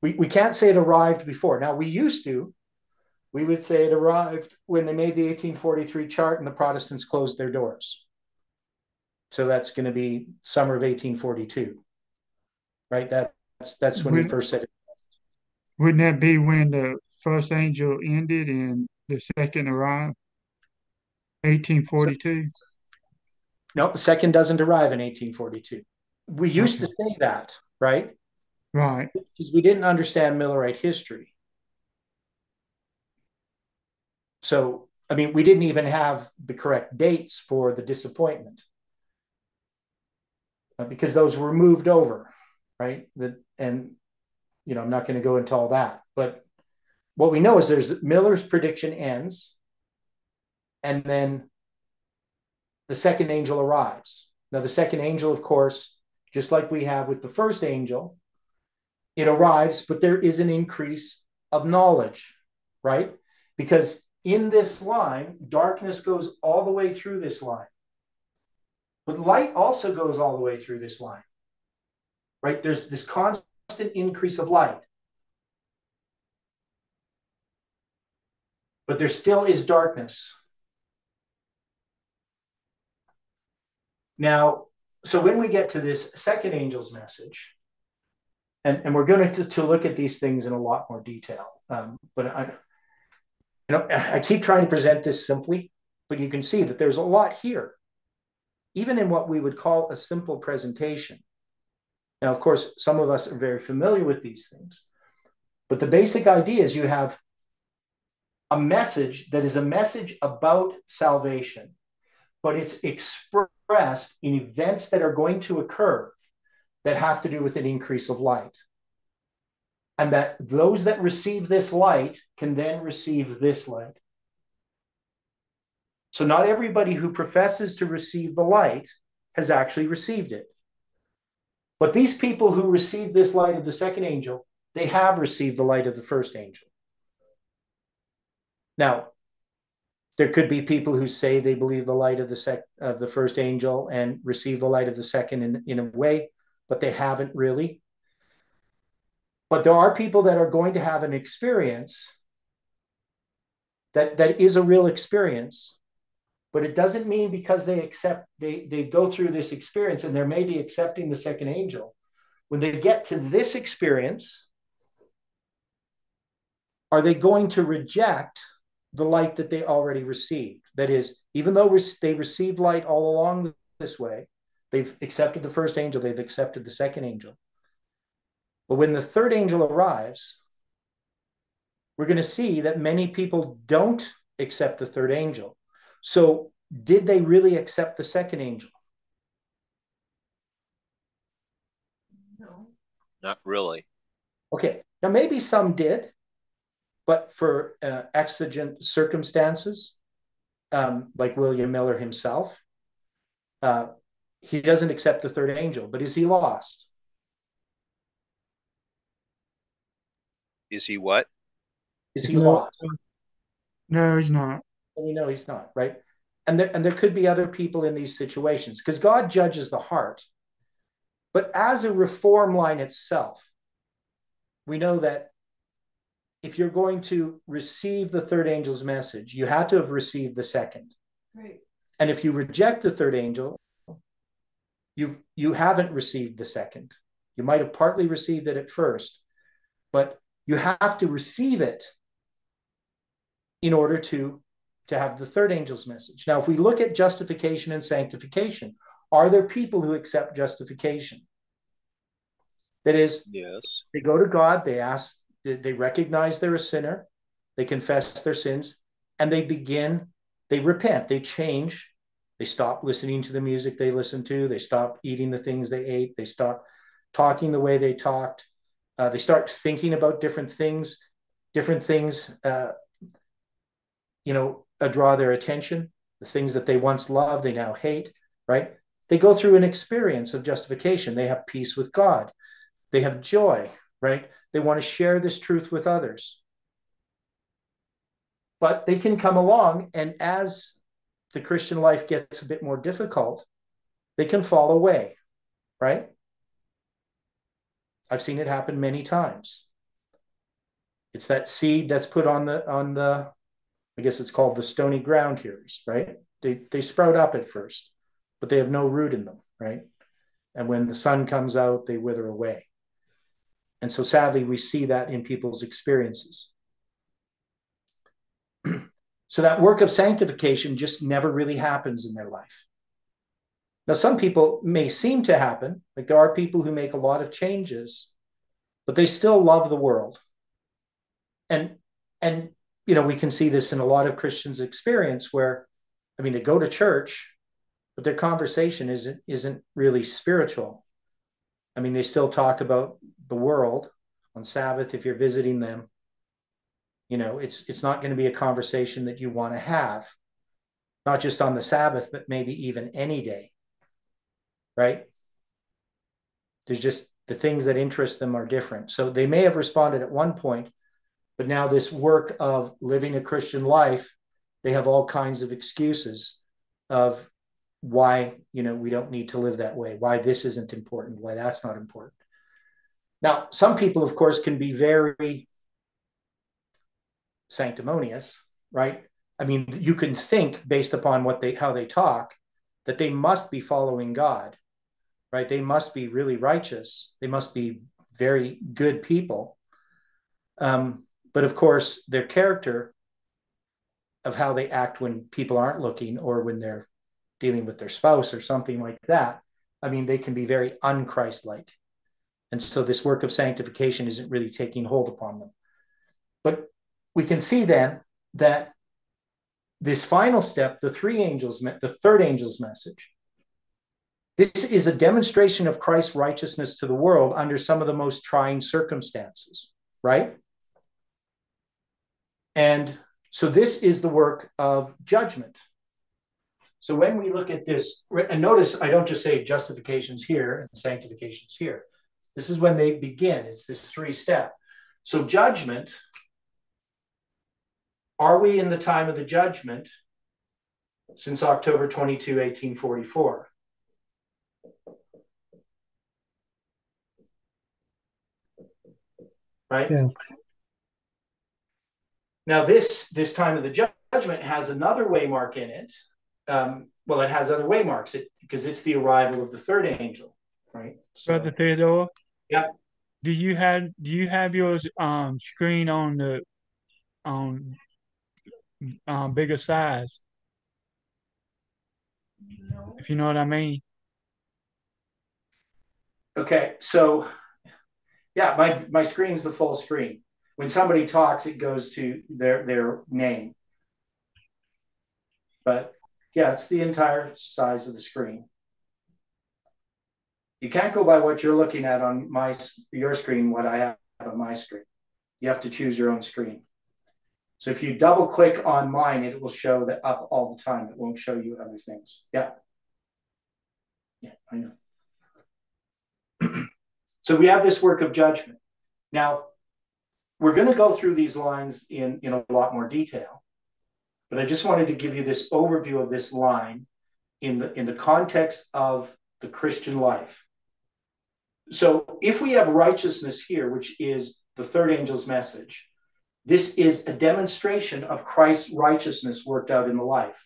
We, we can't say it arrived before. Now, we used to. We would say it arrived when they made the 1843 chart and the Protestants closed their doors. So that's going to be summer of 1842. Right? That's that's when we first said it. Wouldn't that be when the first angel ended and the second arrived? 1842. No, the second doesn't arrive in 1842. We used okay. to say that, right? Right. Because we didn't understand Millerite history. So, I mean, we didn't even have the correct dates for the disappointment uh, because those were moved over, right? The, and, you know, I'm not going to go into all that. But what we know is there's Miller's prediction ends, and then the second angel arrives. Now, the second angel, of course, just like we have with the first angel, it arrives, but there is an increase of knowledge, right? Because in this line, darkness goes all the way through this line. But light also goes all the way through this line, right? There's this constant increase of light. But there still is darkness. Now, so when we get to this second angel's message, and, and we're going to, to look at these things in a lot more detail. Um, but I, you know, I keep trying to present this simply, but you can see that there's a lot here, even in what we would call a simple presentation. Now, of course, some of us are very familiar with these things, but the basic idea is you have a message that is a message about salvation, but it's expressed in events that are going to occur that have to do with an increase of light. And that those that receive this light can then receive this light. So, not everybody who professes to receive the light has actually received it. But these people who receive this light of the second angel, they have received the light of the first angel. Now, there could be people who say they believe the light of the sec of the first angel and receive the light of the second in, in a way but they haven't really. But there are people that are going to have an experience that, that is a real experience, but it doesn't mean because they accept, they, they go through this experience and they're maybe accepting the second angel. When they get to this experience, are they going to reject the light that they already received? That is, even though they received light all along this way, they've accepted the first angel, they've accepted the second angel. But when the third angel arrives, we're going to see that many people don't accept the third angel. So, did they really accept the second angel? No. Not really. Okay. Now, maybe some did, but for uh, exigent circumstances, um, like William Miller himself, uh, he doesn't accept the third angel. But is he lost? Is he what? Is he No. lost? No, he's not. And we know he's not, right? And there, and there could be other people in these situations because God judges the heart. But as a reform line itself, we know that if you're going to receive the third angel's message, you have to have received the second. Right. And if you reject the third angel, you you haven't received the second. You might have partly received it at first, but you have to receive it in order to to have the third angel's message. Now, if we look at justification and sanctification, are there people who accept justification? That is, Yes. they go to God, they ask, they they recognize they're a sinner, they confess their sins, and they begin, they repent, they change, they stop listening to the music they listen to, they stop eating the things they ate, they stop talking the way they talked, uh, they start thinking about different things, different things, uh, you know, draw their attention. The things that they once loved, they now hate, right? They go through an experience of justification. They have peace with God. They have joy, right? They want to share this truth with others. But they can come along, and as the Christian life gets a bit more difficult, they can fall away, right? I've seen it happen many times. It's that seed that's put on the on the I guess it's called the stony ground here, right? They they sprout up at first, but they have no root in them, right? And when the sun comes out, they wither away. And so sadly, we see that in people's experiences. so that work of sanctification just never really happens in their life. Now, some people may seem to happen, like there are people who make a lot of changes, but they still love the world. And and you know, we can see this in a lot of Christians' experience where, I mean, they go to church, but their conversation isn't isn't really spiritual. I mean, they still talk about the world on Sabbath if you're visiting them. You know, it's it's not going to be a conversation that you want to have, not just on the Sabbath, but maybe even any day. Right? There's just the things that interest them are different. So they may have responded at one point, but now, this work of living a Christian life, they have all kinds of excuses of why you know we don't need to live that way, why this isn't important, why that's not important. Now, some people, of course, can be very sanctimonious, right? I mean, you can think based upon what they how they talk that they must be following God, right? They must be really righteous. They must be very good people. Um, but of course, their character of how they act when people aren't looking or when they're dealing with their spouse or something like that, I mean, they can be very unchristlike. And so this work of sanctification isn't really taking hold upon them. But we can see then that this final step, the three angels, the third angel's message, this is a demonstration of Christ's righteousness to the world under some of the most trying circumstances, right? And so this is the work of judgment. So when we look at this, and notice I don't just say justifications here and sanctifications here. This is when they begin. It's this three step. So judgment, are we in the time of the judgment since October 22, 1844? Right? Yes. Now this this time of the judgment has another waymark in it. Um, well, it has other waymarks it, because it's the arrival of the third angel, right? So, Brother Theodore. Yeah. Do you have do you have your um screen on the on um bigger size? No. If you know what I mean. okay, so yeah, my my screen's the full screen. When somebody talks, it goes to their their name. But yeah, it's the entire size of the screen. You can't go by what you're looking at on my your screen, what I have on my screen. You have to choose your own screen. So if you double click on mine, it will show that up all the time. It won't show you other things. Yeah. Yeah, I know. So we have this work of judgment. Now, we're going to go through these lines in, in a lot more detail, but I just wanted to give you this overview of this line in the in the context of the Christian life. So if we have righteousness here, which is the third angel's message, this is a demonstration of Christ's righteousness worked out in the life.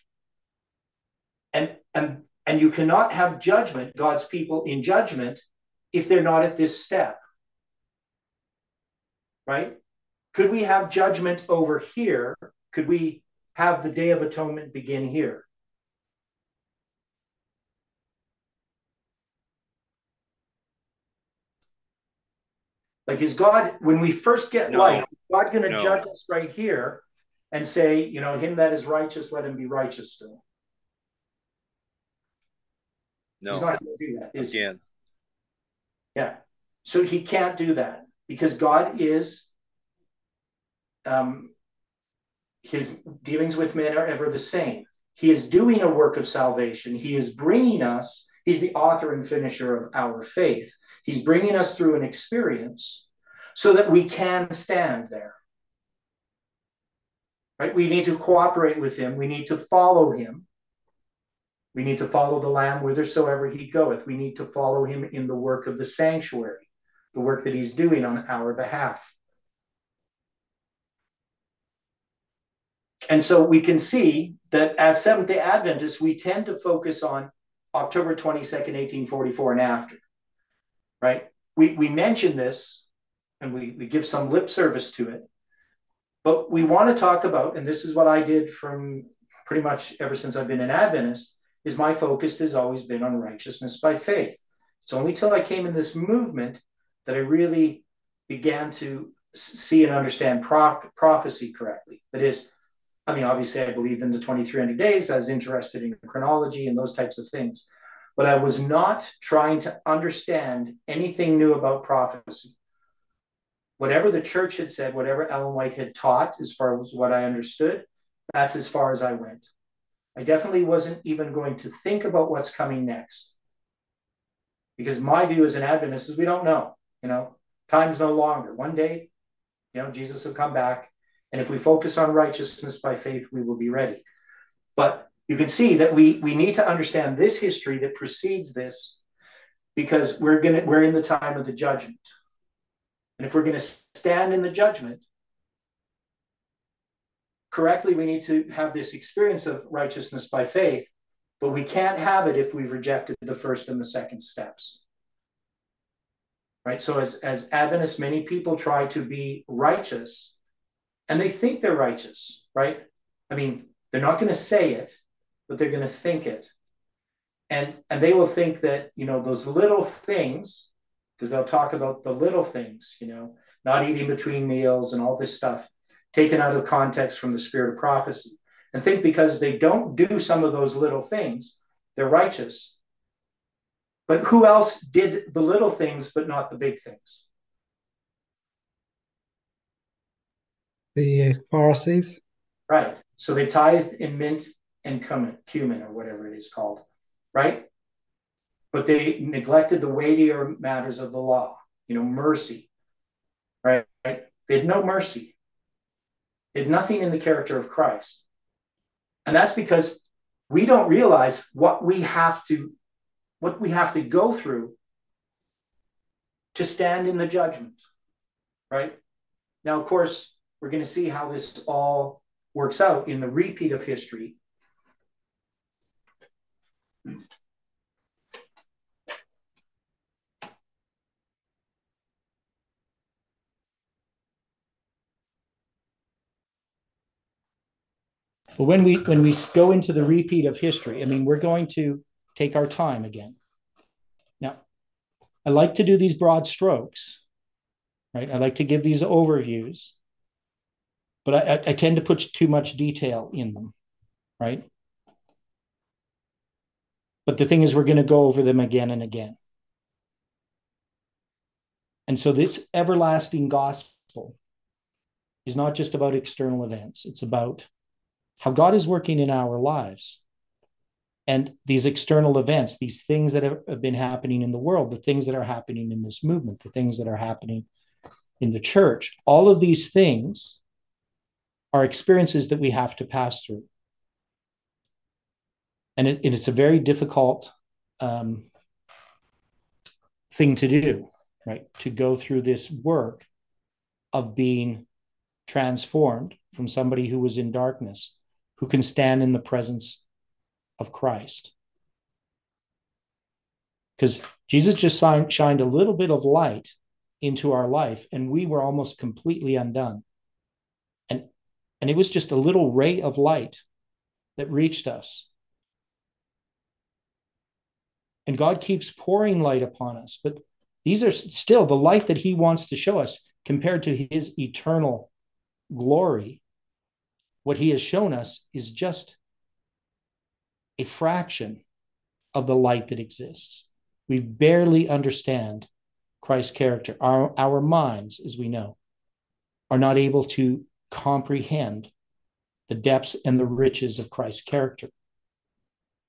And and and you cannot have judgment, God's people in judgment, if they're not at this step. Right? Could we have judgment over here? Could we have the Day of Atonement begin here? Like, is God, when we first get No. light, God going to No. judge us right here and say, you know, him that is righteous, let him be righteous still? No. He's not going to do that, is he? again, Yeah. So he can't do that because God is, um, his dealings with men are ever the same. He is doing a work of salvation. He is bringing us, he's the author and finisher of our faith. He's bringing us through an experience so that we can stand there. Right? We need to cooperate with him. We need to follow him. We need to follow the Lamb whithersoever he goeth. We need to follow him in the work of the sanctuary, the work that he's doing on our behalf. And so we can see that as Seventh day Adventists, we tend to focus on October 22nd, 1844, and after. Right? We, we mention this and we, we give some lip service to it. But we want to talk about, and this is what I did from pretty much ever since I've been an Adventist, is my focus has always been on righteousness by faith. It's only till I came in this movement that I really began to see and understand pro- prophecy correctly. That is, I mean, obviously, I believed in the 2300 days. I was interested in chronology and those types of things. But I was not trying to understand anything new about prophecy. Whatever the church had said, whatever Ellen White had taught, as far as what I understood, that's as far as I went. I definitely wasn't even going to think about what's coming next. Because my view as an Adventist is we don't know. You know, time's no longer. One day, you know, Jesus will come back. And if we focus on righteousness by faith, we will be ready. But you can see that we we need to understand this history that precedes this because we're gonna we're in the time of the judgment. And if we're to stand in the judgment correctly, we need to have this experience of righteousness by faith, but we can't have it if we've rejected the first and the second steps. Right? So, as, as Adventists, many people try to be righteous and they think they're righteous, right? I mean, they're not going to say it, but they're going to think it. And, and they will think that, you know, those little things, because they'll talk about the little things, you know, not eating between meals and all this stuff taken out of context from the spirit of prophecy and think because they don't do some of those little things, they're righteous. But who else did the little things but not the big things? The uh, Pharisees. Right. So they tithed in mint and cumin, cumin or whatever it is called, right? But they neglected the weightier matters of the law, you know, mercy, right? They had no mercy. Had nothing in the character of Christ. And that's because we don't realize what we have to what we have to go through to stand in the judgment, right? Now, of course, we're going to see how this all works out in the repeat of history. But when we when we go into the repeat of history, I mean, we're going to take our time again. Now, I like to do these broad strokes, right? I like to give these overviews, but I, I tend to put too much detail in them, right? But the thing is, we're going to go over them again and again. And so, this everlasting gospel is not just about external events, it's about how God is working in our lives. And these external events, these things that have been happening in the world, the things that are happening in this movement, the things that are happening in the church, all of these things are experiences that we have to pass through. And it, it's a very difficult um, thing to do, right? To go through this work of being transformed from somebody who was in darkness who can stand in the presence of Christ. Because Jesus just shined a little bit of light into our life, and we were almost completely undone. And, and it was just a little ray of light that reached us. And God keeps pouring light upon us, but these are still the light that He wants to show us compared to His eternal glory what he has shown us is just a fraction of the light that exists. We barely understand Christ's character. Our, our minds, as we know, are not able to comprehend the depths and the riches of Christ's character.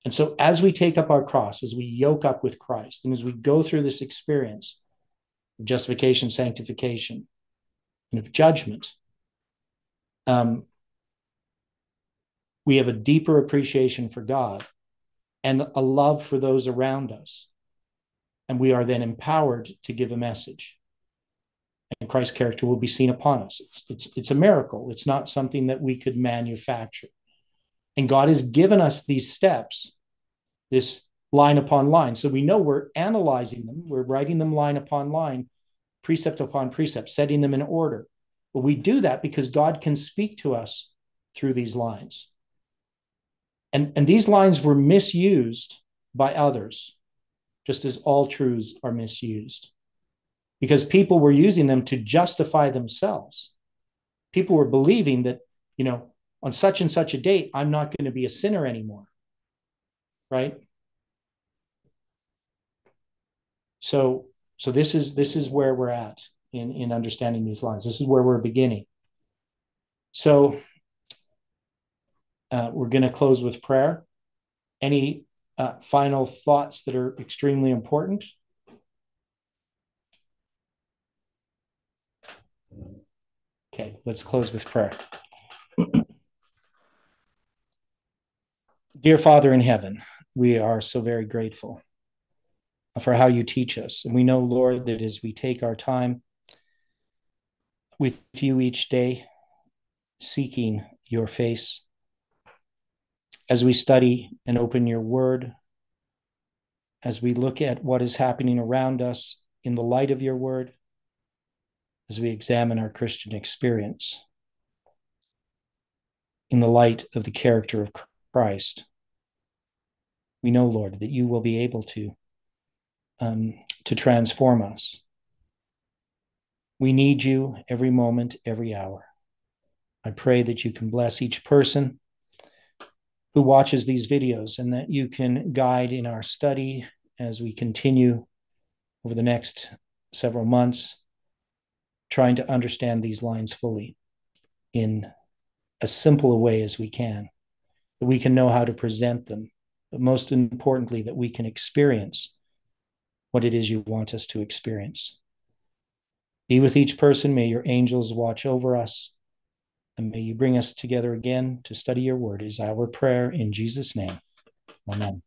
And so, as we take up our cross, as we yoke up with Christ, and as we go through this experience of justification, sanctification, and of judgment, um, we have a deeper appreciation for God and a love for those around us. And we are then empowered to give a message. And Christ's character will be seen upon us. It's, it's, it's a miracle, it's not something that we could manufacture. And God has given us these steps, this line upon line. So we know we're analyzing them, we're writing them line upon line, precept upon precept, setting them in order. But we do that because God can speak to us through these lines. And, and these lines were misused by others, just as all truths are misused, because people were using them to justify themselves. People were believing that, you know, on such and such a date, I'm not going to be a sinner anymore. Right? So, so this is this is where we're at in in understanding these lines. This is where we're beginning. So uh, we're going to close with prayer. Any uh, final thoughts that are extremely important? Okay, let's close with prayer. Dear Father in heaven, we are so very grateful for how you teach us. And we know, Lord, that as we take our time with you each day, seeking your face, as we study and open your word, as we look at what is happening around us in the light of your word, as we examine our Christian experience in the light of the character of Christ, we know, Lord, that you will be able to um, to transform us. We need you every moment, every hour. I pray that you can bless each person who watches these videos and that you can guide in our study as we continue over the next several months trying to understand these lines fully in as simple a way as we can. That we can know how to present them but most importantly that we can experience what it is you want us to experience. Be with each person. May your angels watch over us and may you bring us together again to study your word, is our prayer in Jesus' name. Amen.